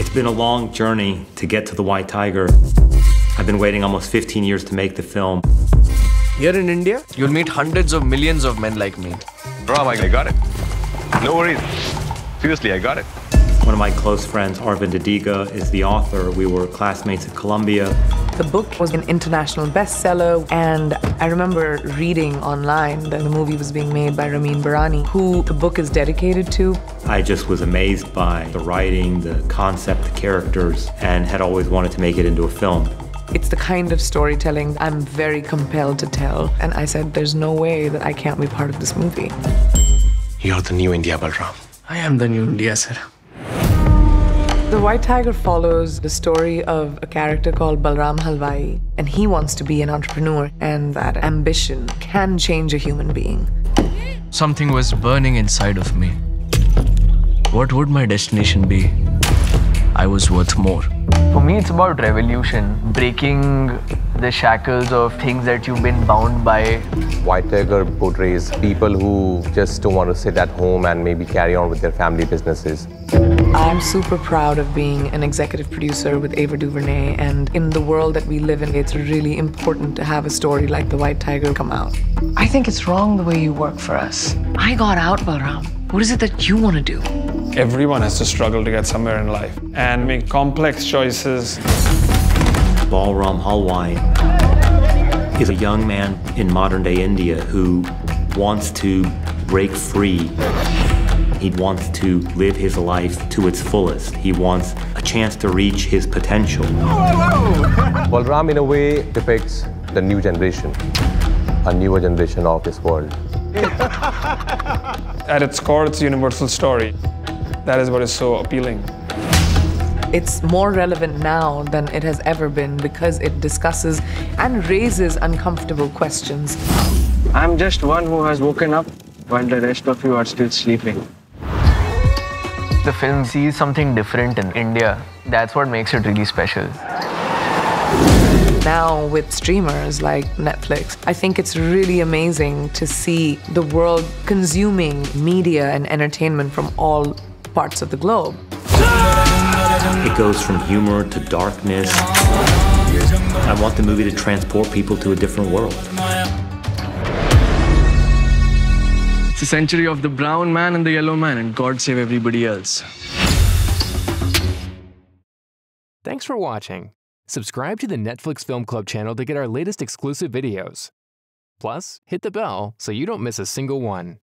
It's been a long journey to get to the White Tiger. I've been waiting almost 15 years to make the film. Here in India, you'll meet hundreds of millions of men like me. Ram, I got it. No worries. Seriously, I got it. One of my close friends, Aravind Adiga, is the author. We were classmates at Columbia. The book was an international bestseller, and I remember reading online that the movie was being made by Ramin Bahrani, who the book is dedicated to. I just was amazed by the writing, the concept, the characters, and had always wanted to make it into a film. It's the kind of storytelling I'm very compelled to tell, and I said, there's no way that I can't be part of this movie. You're the new India, Balram. I am the new India, sir. The White Tiger follows the story of a character called Balram Halwai, and he wants to be an entrepreneur, and that ambition can change a human being. Something was burning inside of me. What would my destination be? I was worth more. For me, it's about revolution, breaking the shackles of things that you've been bound by. White Tiger portrays people who just don't want to sit at home and maybe carry on with their family businesses. I'm super proud of being an executive producer with Ava DuVernay, and in the world that we live in, it's really important to have a story like The White Tiger come out. I think it's wrong the way you work for us. I got out, Balram. What is it that you want to do? Everyone has to struggle to get somewhere in life and make complex choices. Balram Halwai is a young man in modern day India who wants to break free. He wants to live his life to its fullest. He wants a chance to reach his potential. Balram, in a way, depicts the new generation, a newer generation of this world. At its core, it's a universal story. That is what is so appealing. It's more relevant now than it has ever been because it discusses and raises uncomfortable questions. I'm just one who has woken up while the rest of you are still sleeping. The film sees something different in India. That's what makes it really special. Now, with streamers like Netflix, I think it's really amazing to see the world consuming media and entertainment from all parts of the globe. It goes from humor to darkness. I want the movie to transport people to a different world. It's a century of the brown man and the yellow man, and God save everybody else. Thanks for watching. Subscribe to the Netflix Film Club channel to get our latest exclusive videos. Plus, hit the bell so you don't miss a single one.